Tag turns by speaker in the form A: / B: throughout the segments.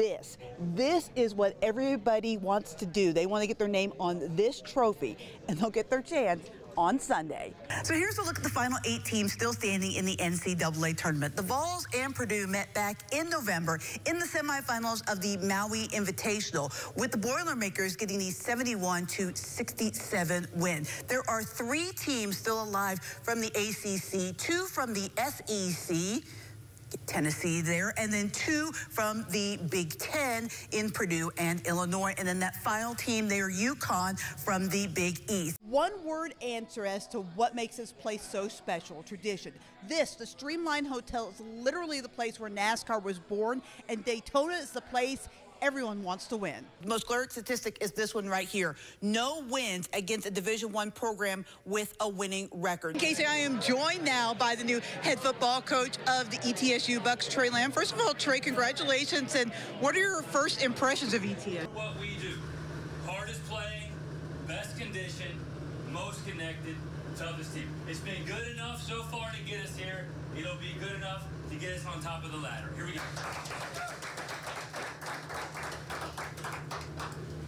A: this. This is what everybody wants to do. They want to get their name on this trophy, and they'll get their chance on Sunday.
B: So here's a look at the final eight teams still standing in the NCAA tournament. The Vols and Purdue met back in November in the semifinals of the Maui Invitational, with the Boilermakers getting the 71 to 67 win. There are three teams still alive from the ACC, two from the SEC. Tennessee there, and then two from the Big Ten in Purdue and Illinois, and then that final team there, UConn from the Big East.
A: One word answer as to what makes this place so special tradition. This, the Streamline Hotel, is literally the place where NASCAR was born, and Daytona is the place everyone wants to win.
B: The most glaring statistic is this one right here. No wins against a Division One program with a winning record.
A: Casey, I am joined now by the new head football coach of the ETSU Bucks, Tre Lamb. First of all, Tre, congratulations. And what are your first impressions of ETSU?
C: What we do. Hardest playing, best condition, most connected, toughest team. It's been good enough so far to get us here. It'll be good enough to get us on top of the ladder. Here we go.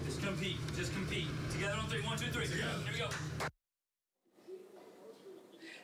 C: Just compete. Just compete. Together on Here we go.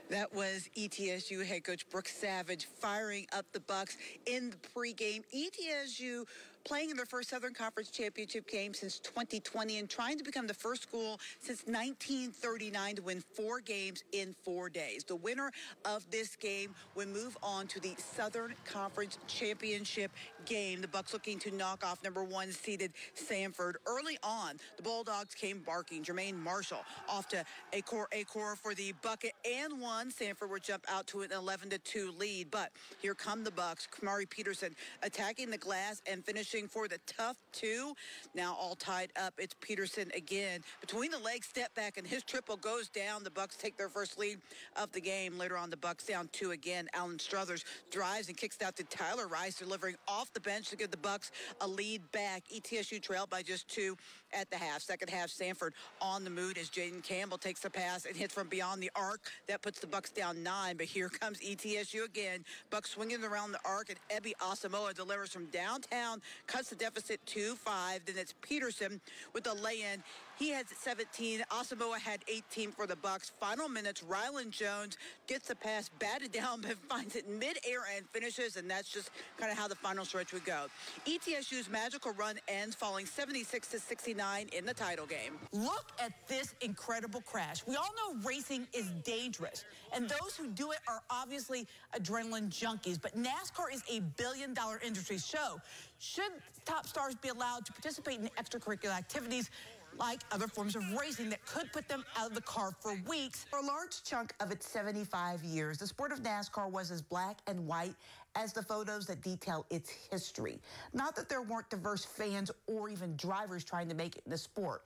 B: That was ETSU head coach Brooks Savage firing up the Bucks in the pregame. ETSU playing in their first Southern Conference championship game since 2020 and trying to become the first school since 1939 to win four games in four days. The winner of this game will move on to the Southern Conference championship game. The Bucks looking to knock off number one seeded Samford. Early on, the Bulldogs came barking. Jermaine Marshall off to Achor Achor for the bucket and one. Samford would jump out to an 11 to 2 lead. But here come the Bucks. Quimari Peterson attacking the glass and finishing for the tough two. Now all tied up. It's Peterson again. Between the legs, step back, and his triple goes down. The Bucks take their first lead of the game. Later on, the Bucks down two again. Alan Struthers drives and kicks out to Tyler Rice, delivering off the bench to give the Bucks a lead back. ETSU trailed by just two at the half. Second half, Samford on the mood as Jaden Campbell takes the pass and hits from beyond the arc. That puts the Bucks down nine. But here comes ETSU again. Bucks swinging around the arc, and Ebby Asamoah delivers from downtown, cuts the deficit to five. Then it's Peterson with a lay-in. He has 17. Asamoah had 18 for the Bucks. Final minutes, Rylan Jones gets the pass batted down, but finds it mid-air and finishes, and that's just kind of how the final stretch would go. ETSU's magical run ends, falling 76 to 69 in the title game. Look at this incredible crash. We all know racing is dangerous, and those who do it are obviously adrenaline junkies. But NASCAR is a billion-dollar industry, so should top stars be allowed to participate in extracurricular activities? Like other forms of racing that could put them out of the car for weeks. For a large chunk of its 75 years, the sport of NASCAR was as black and white as the photos that detail its history. Not that there weren't diverse fans or even drivers trying to make it the sport,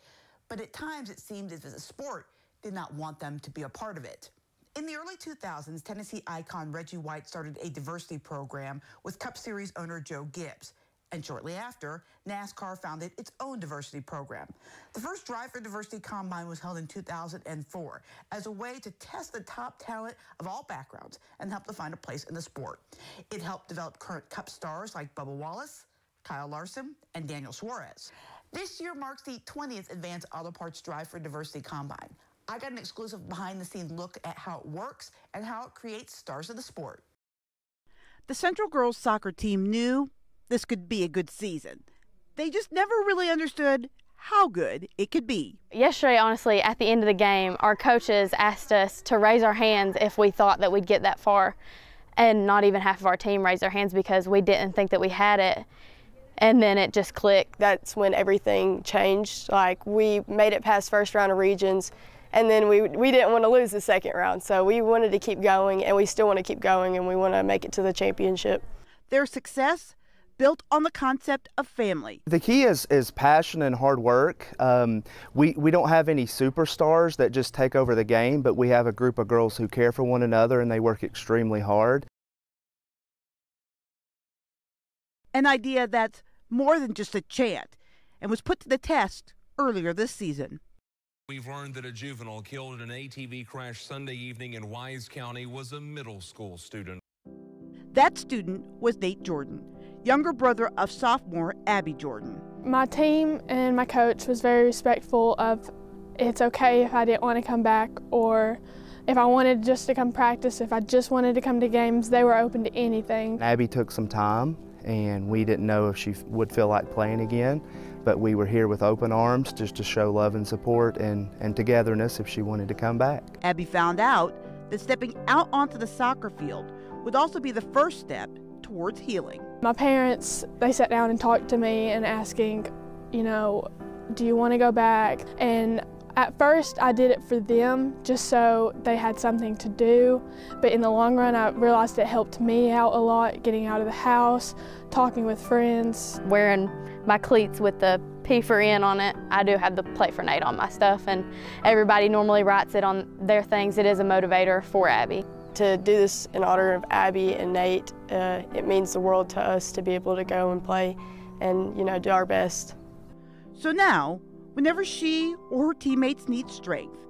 B: but at times it seemed as if the sport did not want them to be a part of it. In the early 2000s, Tennessee icon Reggie White started a diversity program with Cup Series owner Joe Gibbs. And shortly after, NASCAR founded its own diversity program. The first Drive for Diversity Combine was held in 2004 as a way to test the top talent of all backgrounds and help to find a place in the sport. It helped develop current Cup stars like Bubba Wallace, Kyle Larson, and Daniel Suarez. This year marks the 20th Advanced Auto Parts Drive for Diversity Combine. I got an exclusive behind the scenes look at how it works and how it creates stars of the sport.
A: The Central girls soccer team knew this could be a good season. They just never really understood how good it could be.
D: Yesterday, honestly, at the end of the game, our coaches asked us to raise our hands if we thought that we'd get that far. And not even half of our team raised their hands because we didn't think that we had it. And then it just clicked.
E: That's when everything changed. Like, we made it past first round of regions, and then we, we didn't want to lose the second round. So we wanted to keep going, and we still want to keep going, and we want to make it to the championship.
A: Their success built on the concept of family.
F: The key is, is passion and hard work. Um, we, we don't have any superstars that just take over the game, but we have a group of girls who care for one another and they work extremely hard.
A: An idea that's more than just a chant and was put to the test earlier this season.
G: We've learned that a juvenile killed in an ATV crash Sunday evening in Wise County was a middle school student.
A: That student was Nate Jordan.
B: Younger brother of sophomore Abby Jordan.
H: My team and my coach was very respectful of it's okay if I didn't want to come back or if I wanted just to come practice, if I just wanted to come to games, they were open to anything.
F: Abby took some time and we didn't know if she would feel like playing again, but we were here with open arms just to show love and support and, and togetherness if she wanted to come back.
B: Abby found out that stepping out onto the soccer field would also be the first step towards healing.
H: My parents, they sat down and talked to me and asking, you know, do you want to go back? And at first, I did it for them just so they had something to do, but in the long run, I realized it helped me out a lot getting out of the house, talking with friends.
D: Wearing my cleats with the P for N on it, I do have the play for Nate on my stuff, and everybody normally writes it on their things. It is a motivator for Abby.
E: To do this in honor of Abby and Nate, uh, it means the world to us to be able to go and play and, you know, do our best.
B: So now, whenever she or her teammates need strength,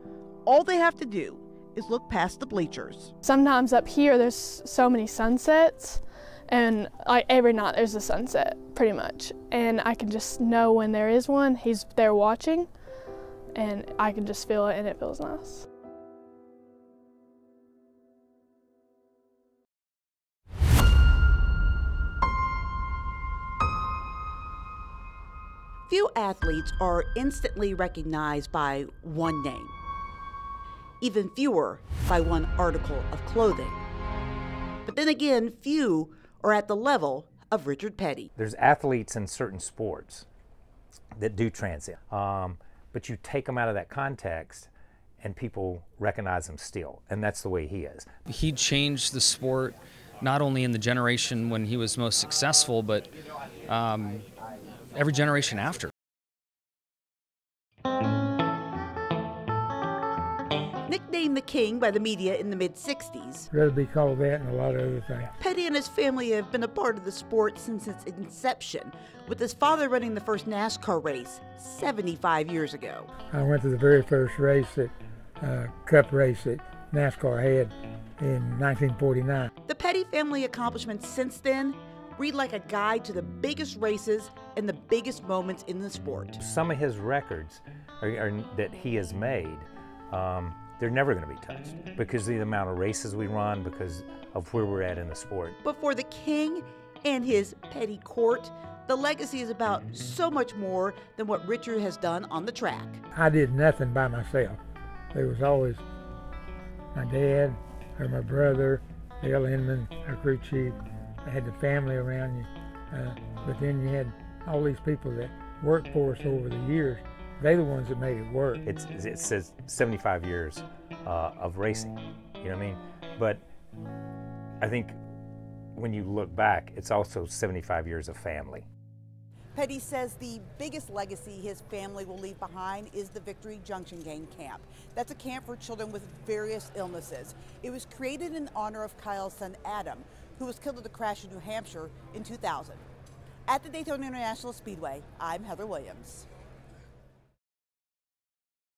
B: all they have to do is look past the bleachers.
H: Sometimes up here, there's so many sunsets, and like every night there's a sunset, pretty much. And I can just know when there is one, he's there watching, and I can just feel it, and it feels nice.
B: Few athletes are instantly recognized by one name, even fewer by one article of clothing. But then again, few are at the level of Richard Petty.
I: There's athletes in certain sports that do transit, um, but you take them out of that context and people recognize them still, and that's the way he is.
J: He changed the sport not only in the generation when he was most successful, but um, every generation after.
B: Nicknamed the King by the media in the mid 60s,
K: rather be called that and a lot of other things.
B: Petty and his family have been a part of the sport since its inception, with his father running the first NASCAR race 75 years ago.
K: I went to the very first race that uh, Cup race that NASCAR had in 1949.
B: The Petty family accomplishments since then read like a guide to the biggest races and the biggest moments in the sport.
I: Some of his records are, are, that he has made, um, they're never going to be touched because of the amount of races we run, because of where we're at in the sport.
B: But for the king and his petty court, the legacy is about so much more than what Richard has done on the track.
K: I did nothing by myself. There was always my dad or my brother, Dale Inman, our crew chief. I had the family around you, uh, but then you had all these people that worked for us over the years. They're the ones that made it work.
I: It's, it says 75 years uh, of racing, you know what I mean? But I think when you look back, it's also 75 years of family.
B: Petty says the biggest legacy his family will leave behind is the Victory Junction Gang Camp. That's a camp for children with various illnesses. It was created in honor of Kyle's son Adam, who was killed in a crash in New Hampshire in 2000. At the Daytona International Speedway, I'm Heather Williams.